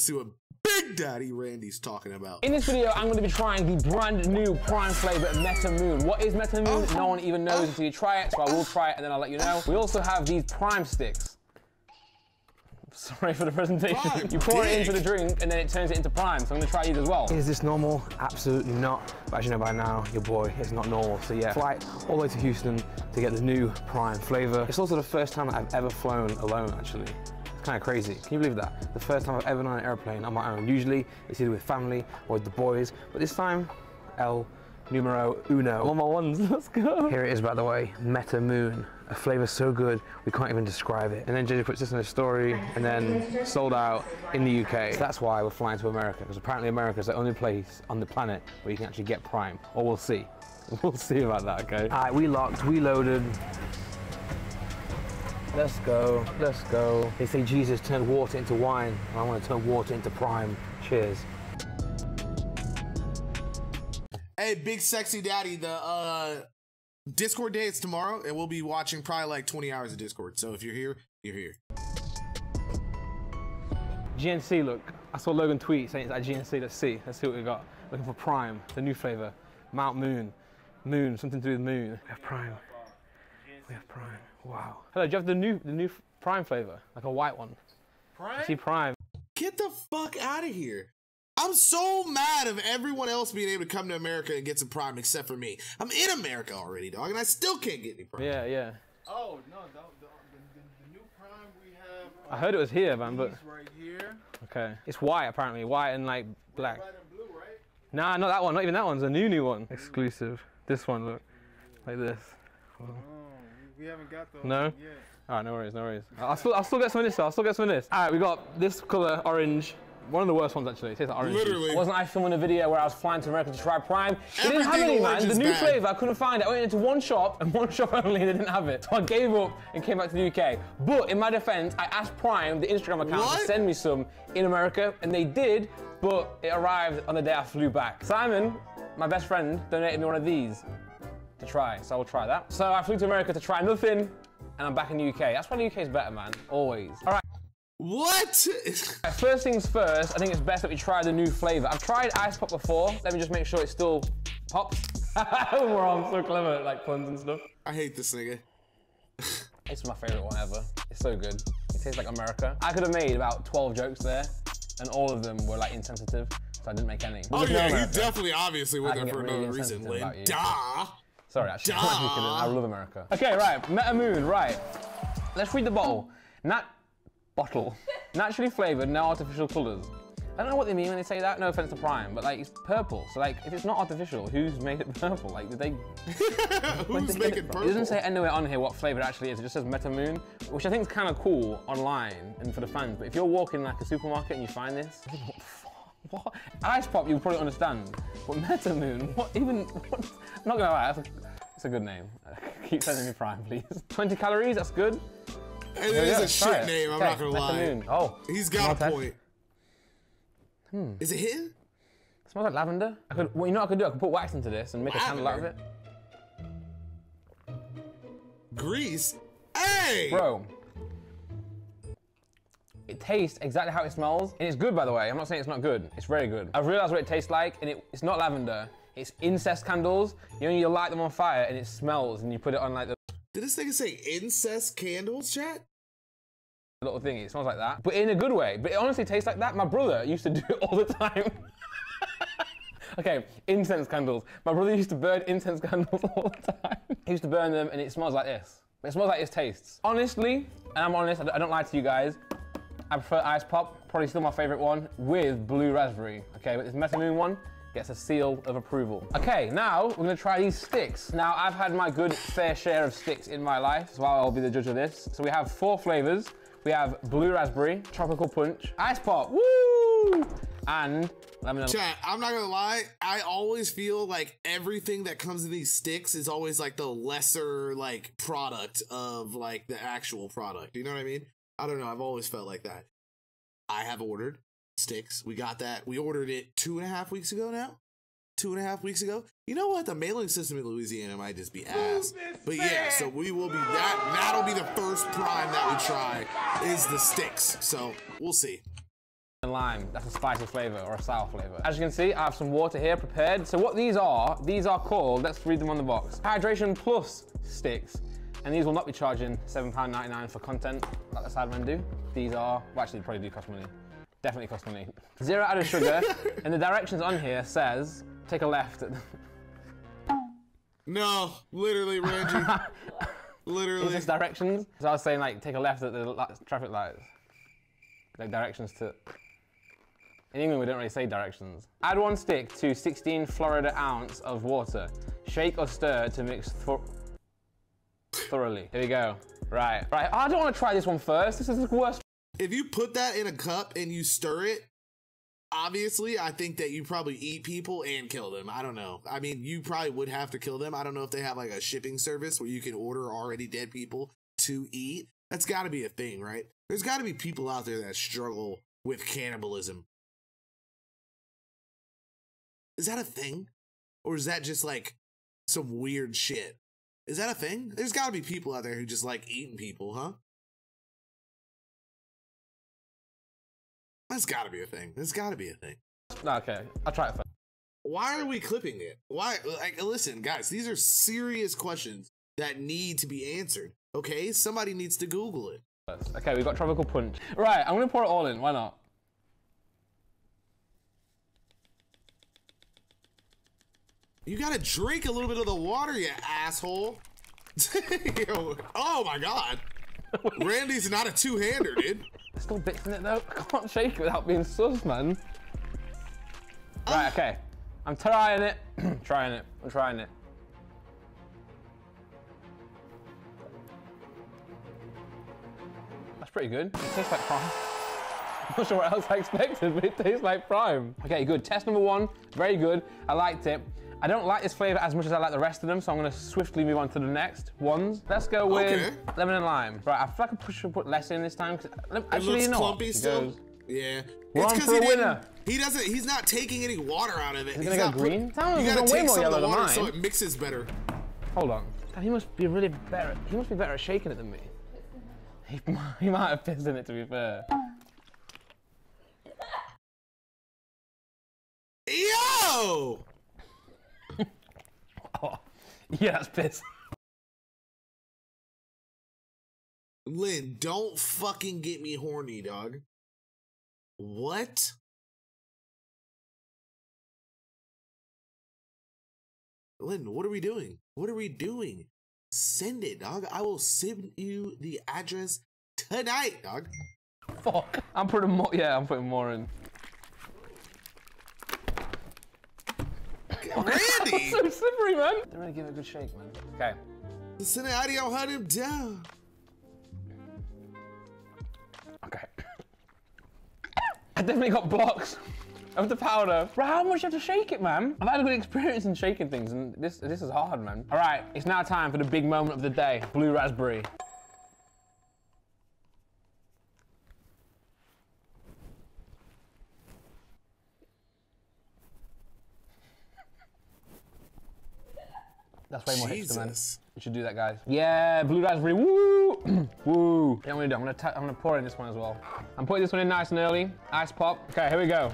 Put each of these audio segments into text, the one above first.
see what Big Daddy Randy's talking about. In this video, I'm going to be trying the brand new Prime flavor Meta Moon. What is Meta Moon? Oh. Uh-huh. No one even knows until you try it, so I will uh-huh. try it and then I'll let you know. We also have these Prime sticks. Sorry for the presentation. Prime you pour it into dick. the drink and then it turns it into Prime, so I'm going to try these as well. Is this normal? Absolutely not. But as you know by now, your boy is not normal. So yeah, flight all the way to Houston to get the new Prime flavor. It's also the first time that I've ever flown alone, actually. It's kind of crazy. Can you believe that? The first time I've ever been on an airplane on my own. Usually it's either with family or with the boys, but this time, El numero uno. On my ones, let's go. Here it is, by the way, Meta Moon. A flavor so good, we can't even describe it. And then JJ puts this in a story and then sold out in the UK. So that's why we're flying to America, because apparently America is the only place on the planet where you can actually get Prime. Or we'll see. We'll see about that, okay? All right, we locked, we loaded. Let's go, let's go. They say Jesus turned water into wine, I want to turn water into Prime. Cheers. Hey, Big Sexy Daddy, the uh, Discord day is tomorrow, and we'll be watching probably like 20 hours of Discord. So if you're here, you're here. GNC, look. I saw Logan tweet saying it's at GNC. Let's see. Let's see what we got. Looking for Prime, the new flavor. Mount Moon. Moon, something to do with moon. We have Prime. We have Prime. Wow. Hello, do you have the new the new Prime flavor? Like a white one. I see Prime. Get the fuck out of here. I'm so mad of everyone else being able to come to America and get some Prime except for me. I'm in America already, dog, and I still can't get any Prime. Yeah, yeah. Oh no, the, the, the, the new prime we have. I heard it was here, man, but right here. okay. It's white apparently, white and like black. Red and blue, right? Nah, not that one. Not even that one's a new new one. Exclusive. This one, look, like this. Oh, we, we haven't got those. No? yet. All right, no worries, no worries. I'll still, I'll still get some of this. though, I'll still get some of this. All right, we got this color, orange. One of the worst ones actually. It tastes like orange. Literally. Wasn't I filming a video where I was flying to America to try Prime? They didn't have any, man. The new bad. flavor, I couldn't find it. I went into one shop and one shop only, they didn't have it. So I gave up and came back to the UK. But in my defense, I asked Prime, the Instagram account, What? to send me some in America, and they did, but it arrived on the day I flew back. Simon, my best friend, donated me one of these to try, so I will try that. So I flew to America to try nothing, and I'm back in the UK. That's why the UK is better, man. Always. All right. What? Right, First things first, I think it's best that we try the new flavor. I've tried ice pop before. Let me just make sure it still pops. We're I'm so clever at like puns and stuff. I hate this nigga. It's my favorite one ever. It's so good. It tastes like America. I could have made about 12 jokes there, and all of them were like insensitive, so I didn't make any. Oh no yeah, he definitely obviously went I there for really no reason. Lynn. Duh. Sorry, actually, I'm. I love America. Okay, right, Meta Moon, right. Let's read the bottle. Nat bottle. Naturally flavored, no artificial colors. I don't know what they mean when they say that. No offense to Prime, but like it's purple. So like, if it's not artificial, who's made it purple? Like, did they? where'd Who's they making it purple? It doesn't say anywhere on here what flavor it actually is. It just says Meta Moon, which I think is kind of cool online and for the fans. But if you're walking like a supermarket and you find this, you think, what the fuck? What? Ice pop, you would probably understand. But Meta Moon, what even? What? I'm not gonna lie, that's a, it's a good name. Keep sending me Prime, please. 20 calories, that's good. And it is a let's shit it. name. I'm Okay, not gonna Meta lie. Oh, He's got a point. Hmm. Is it hitting? smells like lavender. I could, well, you know what I could do? I could put wax into this and make a candle out of it. Grease. Hey. Bro, it tastes exactly how it smells, and it's good, by the way. I'm not saying it's not good. It's very good. I've realized what it tastes like, and it, it's not lavender. It's incest candles. You know, you light them on fire, and it smells, and you put it on like the Did this nigga say incest candles, chat? little thing. It smells like that, but in a good way. But it honestly tastes like that. My brother used to do it all the time. okay, incense candles. My brother used to burn incense candles all the time. He used to burn them, and it smells like this. It smells like it tastes. Honestly, and I'm honest, I don't lie to you guys. I prefer ice pop, probably still my favorite one, with blue raspberry. Okay, but this Meta Moon one gets a seal of approval. Okay, now we're gonna try these sticks. Now, I've had my good fair share of sticks in my life, so I'll be the judge of this. So we have four flavors. We have blue raspberry, tropical punch, ice pop, woo! And lemon. Chat, I'm not gonna lie. I always feel like everything that comes in these sticks is always like the lesser like product of like the actual product. You know what I mean? I don't know. I've always felt like that. I have ordered sticks. We got that. We ordered it two and a half weeks ago now. Two and a half weeks ago. You know what? The mailing system in Louisiana might just be ass. But yeah, so we will be that. That'll be the first prime that we try is the sticks. So we'll see. lime. That's a spicy flavor or a sour flavor. As you can see, I have some water here prepared. So what these are, these are called, let's read them on the box. Hydration Plus sticks. And these will not be charging £7.99 for content like the Sidemen do. These are, well actually they probably do cost money. Definitely cost money. Zero added sugar. and the directions on here says, take a left. at- No, literally, Randy. Is literally. this directions? So I was saying like, take a left at the traffic lights. Like directions to, in England, we don't really say directions. Add one stick to 16 Florida ounce of water. Shake or stir to mix thoroughly. Here we go. Right. Right. I don't want to try this one first. This is the worst. If you put that in a cup and you stir it, obviously, I think that you probably eat people and kill them. I don't know. I mean, you probably would have to kill them. I don't know if they have like a shipping service where you can order already dead people to eat. That's got to be a thing, right? There's got to be people out there that struggle with cannibalism. Is that a thing? Or is that just like some weird shit? Is that a thing? There's got to be people out there who just like eating people, huh? That's got to be a thing. That's got to be a thing. No, okay. I'll try it first. Why are we clipping it? Why? Like, listen, guys, these are serious questions that need to be answered. Okay, somebody needs to Google it. Okay, we've got tropical punch. Right, I'm gonna pour it all in. Why not? You gotta drink a little bit of the water, you asshole. Oh my god. Randy's not a two-hander, dude. There's still bits in it though. I can't shake it without being sus, man. Um, right, okay. I'm trying it. trying it. I'm trying it. That's pretty good. It tastes like prime. I'm not sure what else I expected, but it tastes like prime. Okay, good. Test number one. Very good. I liked it. I don't like this flavor as much as I like the rest of them, so I'm gonna swiftly move on to the next ones. Let's go with Okay. lemon and lime. Right, I feel like I should put less in this time. 'cause- It Actually, looks you know clumpy It still. goes- Yeah. We're it's on 'cause for he a didn't- winner. He doesn't. He's not taking any water out of it. it He's gonna go green? You gotta way take more some of yellow the than water so it mixes better. Hold on. He must be really better. He must be better at shaking it than me. He, might- he might have pissed in it, to be fair. Yo! Oh, yeah, that's piss. Lynn, don't fucking get me horny, dog. What? Lynn, what are we doing? What are we doing? Send it, dog. I will send you the address tonight, dog. Fuck. I'm putting more. Yeah, I'm putting more in. Randy! So slippery, man. Don't really give it a good shake, man. Okay. Send it audio, hunt him down. Okay. I definitely got blocks of the powder. Bro, how much you have to shake it, man? I've had a good experience in shaking things, and this this is hard, man. All right, it's now time for the big moment of the day: blue raspberry. That's way more hits than Jesus. We should do that, guys. Yeah, blue raspberry. Woo! Woo! Yeah, I'm gonna do. I'm gonna. I'm gonna pour in this one as well. I'm putting this one in nice and early. Ice pop. Okay, here we go.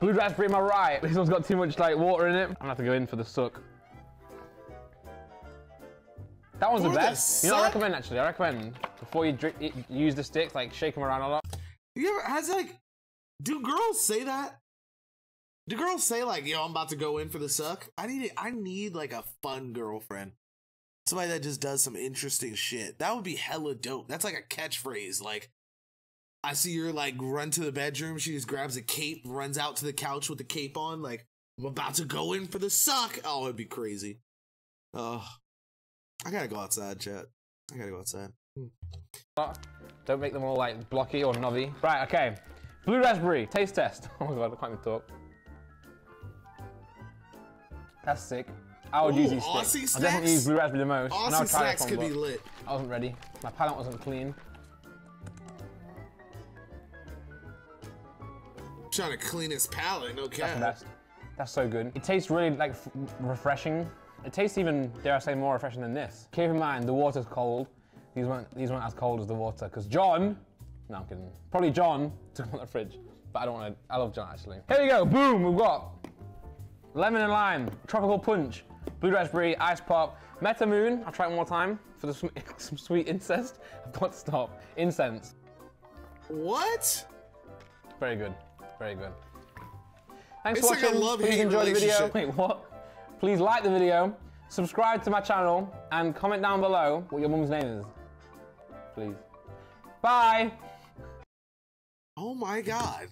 Blue raspberry, I right? This one's got too much like water in it. I'm gonna have to go in for the suck. That one's For the the best. You know, what I recommend actually. I recommend before you drink, use the sticks, like shake them around a lot. You ever has like do girls say that? Do girls say like, yo, I'm about to go in for the suck? I need it I need like a fun girlfriend. Somebody that just does some interesting shit. That would be hella dope. That's like a catchphrase. Like I see her like run to the bedroom, she just grabs a cape, runs out to the couch with the cape on, like, I'm about to go in for the suck. Oh, it'd be crazy. Oh. I gotta go outside, chat. I gotta go outside. Hmm. Don't make them all like blocky or knobby. Right, okay. Blue raspberry, taste test. Oh my god, I can't even talk. That's sick. I would Ooh, use these Aussie sticks. I definitely use blue raspberry the most. and I'll try snacks could be lit. I wasn't ready. My palate wasn't clean. I'm Trying to clean his palate, no That's cap. best. That's so good. It tastes really like refreshing. It tastes even, dare I say, more refreshing than this. Keep in mind, the water's cold. These weren't, these weren't as cold as the water, because John, no, I'm kidding. Probably John took them out the fridge. but I don't want to. I love John actually. Here we go. Boom. We've got lemon and lime, tropical punch, blue raspberry, ice pop, meta moon. I'll try it one more time for the some sweet incest. I've got to stop. Incense. What? Very good. Very good. Thanks It's for like watching. love-hate Please enjoy the video. Wait, what? Please like the video, subscribe to my channel, and comment down below what your mum's name is. Please. Bye. Oh my god.